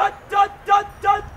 dun, dun, dun, dun.